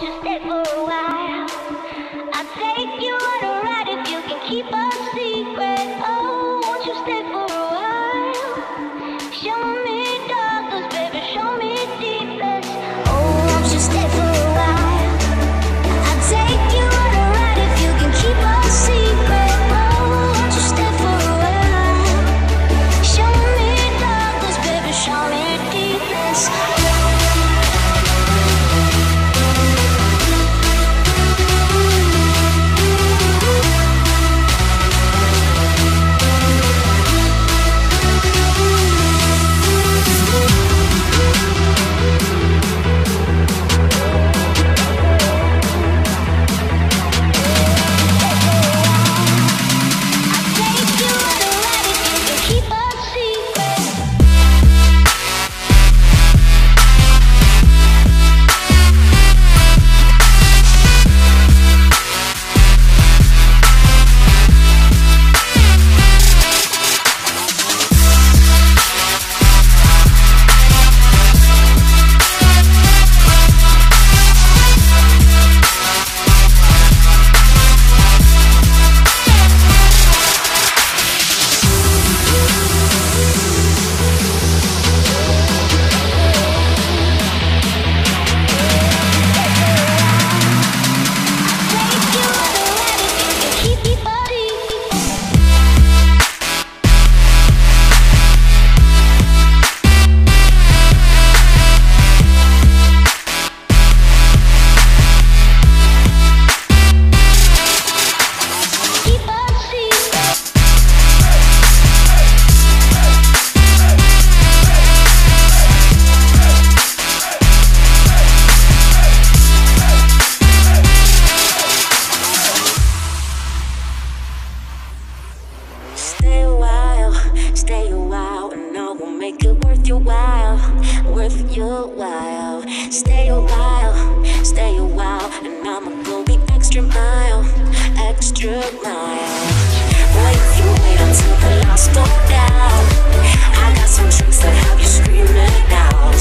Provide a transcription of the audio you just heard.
just stay for a while. I'll take you on a. extra mile, extra mile. Wait, you wait until the lights go down. I got some tricks that have you screaming out.